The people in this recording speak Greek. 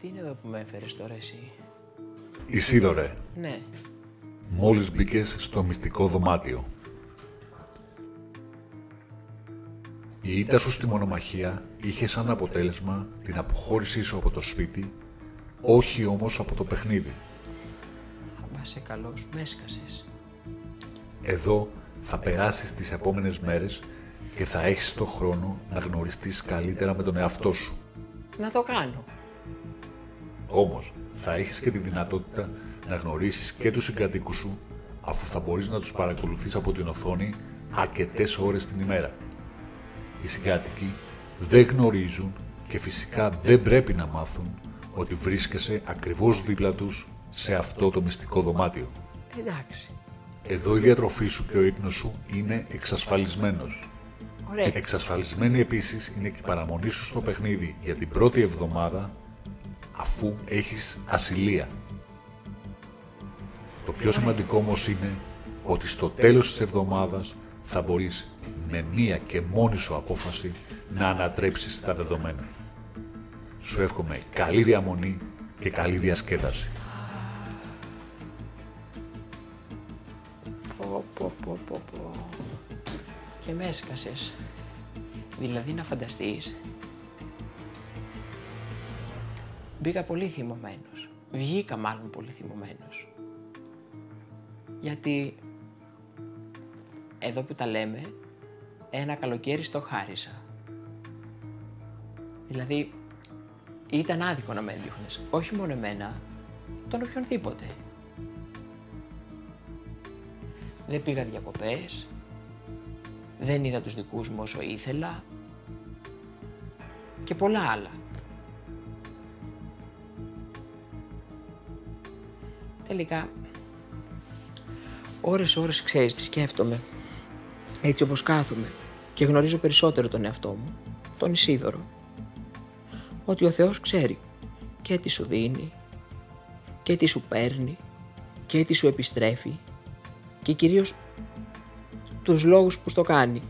Τι είναι εδώ που με έφερες τώρα εσύ; Ισίδωρε, Ναι. μόλις μπήκες στο μυστικό δωμάτιο. Η ήττα σου στη μονομαχία είχε σαν αποτέλεσμα την αποχώρησή σου από το σπίτι, όχι όμως από το παιχνίδι. Αμπά σε καλός, με έσκασες. Εδώ θα περάσεις τις επόμενες μέρες και θα έχεις το χρόνο να γνωριστείς καλύτερα με τον εαυτό σου. Να το κάνω. Όμως, θα έχεις και τη δυνατότητα να γνωρίσεις και τους συγκατοίκους σου, αφού θα μπορείς να τους παρακολουθείς από την οθόνη αρκετές ώρες την ημέρα. Οι συγκάτοικοι δεν γνωρίζουν και φυσικά δεν πρέπει να μάθουν ότι βρίσκεσαι ακριβώς δίπλα τους σε αυτό το μυστικό δωμάτιο. Εντάξει. Εδώ η διατροφή σου και ο ύπνος σου είναι εξασφαλισμένος. Ωραία. Εξασφαλισμένη επίσης είναι και η παραμονή σου στο παιχνίδι για την πρώτη εβδομάδα αφού έχεις ασυλία. Το πιο σημαντικό όμως είναι ότι στο τέλος της εβδομάδας θα μπορείς με μία και μόνη σου απόφαση να ανατρέψεις τα δεδομένα. Σου εύχομαι καλή διαμονή και καλή διασκέδαση. Πω, πω, πω, πω, πω. Και με έσκασες. Δηλαδή να φανταστείς. Μπήκα πολύ θυμωμένος. Βγήκα μάλλον πολύ θυμωμένος. Γιατί εδώ που τα λέμε, ένα καλοκαίρι στο χάρισα. Δηλαδή, ήταν άδικο να με έδιωχνες. Όχι μόνο εμένα, τον οποιονδήποτε. Δεν πήγα διακοπές, δεν είδα τους δικούς μου όσο ήθελα και πολλά άλλα. Τελικά, ώρες ώρες ξέρεις τις σκέφτομαι. Έτσι όπως κάθομαι και γνωρίζω περισσότερο τον εαυτό μου, τον Ισίδωρο. Ότι ο Θεός ξέρει και τι σου δίνει και τι σου παίρνει και τι σου επιστρέφει και κυρίως τους λόγους που στο κάνει.